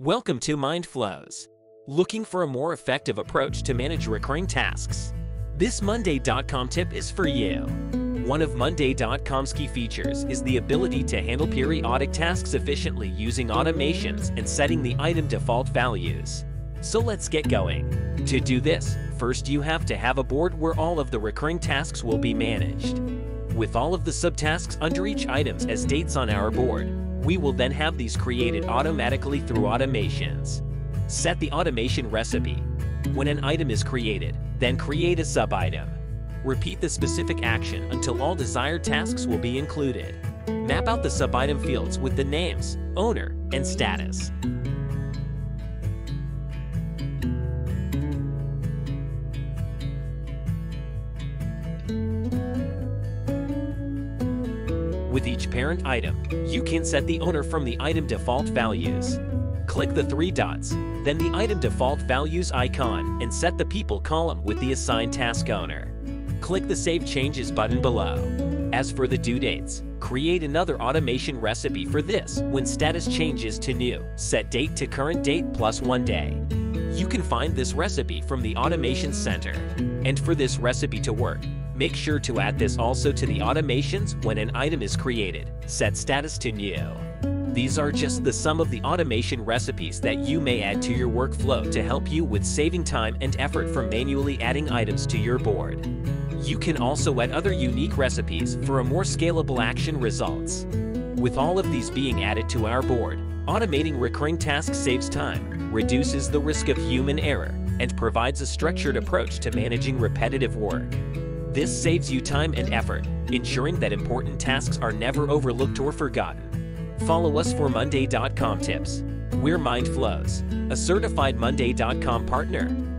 Welcome to MindFlows. Looking for a more effective approach to manage recurring tasks? This Monday.com tip is for you. One of Monday.com's key features is the ability to handle periodic tasks efficiently using automations and setting the item default values. So let's get going. To do this, first you have to have a board where all of the recurring tasks will be managed. With all of the subtasks under each items as dates on our board, we will then have these created automatically through automations. Set the automation recipe. When an item is created, then create a sub-item. Repeat the specific action until all desired tasks will be included. Map out the sub-item fields with the names, owner, and status. With each parent item, you can set the owner from the item default values. Click the three dots, then the item default values icon and set the people column with the assigned task owner. Click the Save Changes button below. As for the due dates, create another automation recipe for this when status changes to new. Set date to current date plus one day. You can find this recipe from the Automation Center. And for this recipe to work, Make sure to add this also to the automations when an item is created. Set status to new. These are just the some of the automation recipes that you may add to your workflow to help you with saving time and effort from manually adding items to your board. You can also add other unique recipes for a more scalable action results. With all of these being added to our board, automating recurring tasks saves time, reduces the risk of human error, and provides a structured approach to managing repetitive work. This saves you time and effort, ensuring that important tasks are never overlooked or forgotten. Follow us for Monday.com tips. We're MindFlows, a certified Monday.com partner